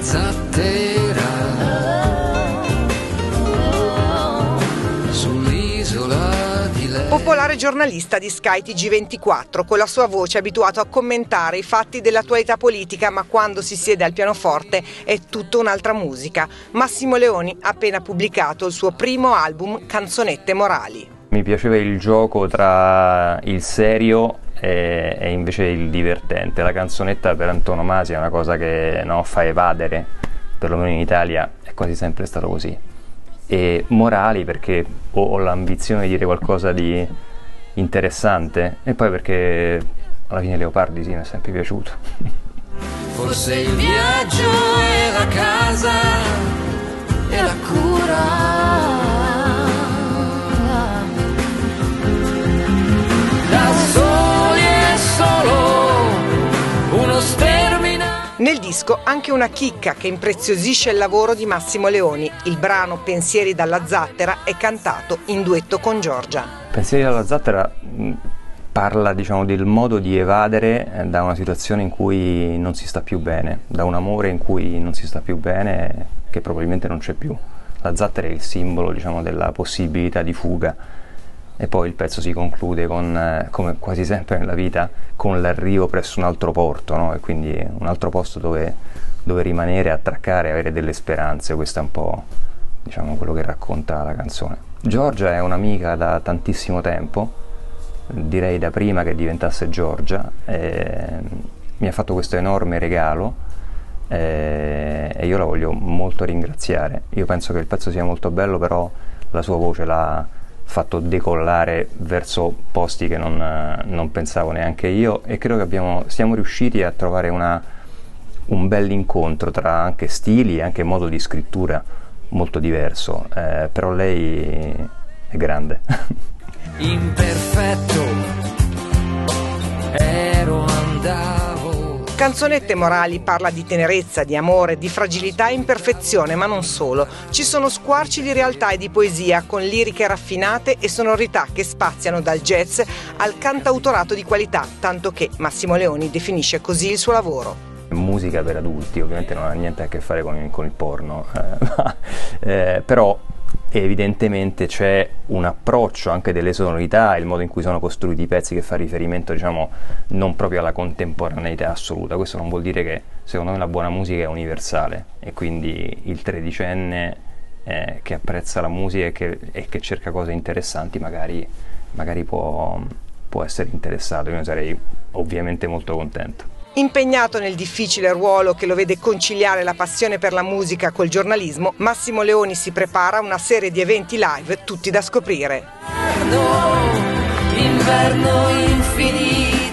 zattera sull'isola di lei. Popolare giornalista di Sky TG24, con la sua voce abituato a commentare i fatti dell'attualità politica, ma quando si siede al pianoforte è tutta un'altra musica. Massimo Leoni ha appena pubblicato il suo primo album Canzonette Morali. Mi piaceva il gioco tra il serio e, e invece il divertente. La canzonetta per antonomasia è una cosa che no, fa evadere, perlomeno in Italia è quasi sempre stato così. E morali perché ho, ho l'ambizione di dire qualcosa di interessante e poi perché alla fine Leopardi sì mi è sempre piaciuto. Forse il viaggio e la casa Nel disco anche una chicca che impreziosisce il lavoro di Massimo Leoni. Il brano Pensieri dalla zattera è cantato in duetto con Giorgia. Pensieri alla zattera mh, parla diciamo, del modo di evadere eh, da una situazione in cui non si sta più bene, da un amore in cui non si sta più bene, che probabilmente non c'è più. La zattera è il simbolo diciamo, della possibilità di fuga e poi il pezzo si conclude con, eh, come quasi sempre nella vita, con l'arrivo presso un altro porto, no? e quindi un altro posto dove, dove rimanere, attraccare, avere delle speranze. Questo è un po' diciamo, quello che racconta la canzone. Giorgia è un'amica da tantissimo tempo, direi da prima che diventasse Giorgia, e mi ha fatto questo enorme regalo e io la voglio molto ringraziare. Io penso che il pezzo sia molto bello, però la sua voce l'ha fatto decollare verso posti che non, eh, non pensavo neanche io e credo che abbiamo, siamo riusciti a trovare una, un bel incontro tra anche stili e anche modo di scrittura molto diverso, eh, però lei è grande. imperfetto Canzonette Morali parla di tenerezza, di amore, di fragilità e imperfezione, ma non solo. Ci sono squarci di realtà e di poesia con liriche raffinate e sonorità che spaziano dal jazz al cantautorato di qualità, tanto che Massimo Leoni definisce così il suo lavoro. musica per adulti, ovviamente non ha niente a che fare con, con il porno, eh, ma, eh, però evidentemente c'è un approccio anche delle sonorità, il modo in cui sono costruiti i pezzi che fa riferimento diciamo non proprio alla contemporaneità assoluta, questo non vuol dire che secondo me la buona musica è universale. E quindi il tredicenne eh, che apprezza la musica e che, e che cerca cose interessanti magari, magari può, può essere interessato, io sarei ovviamente molto contento. Impegnato nel difficile ruolo che lo vede conciliare la passione per la musica col giornalismo, Massimo Leoni si prepara a una serie di eventi live tutti da scoprire. inverno infinito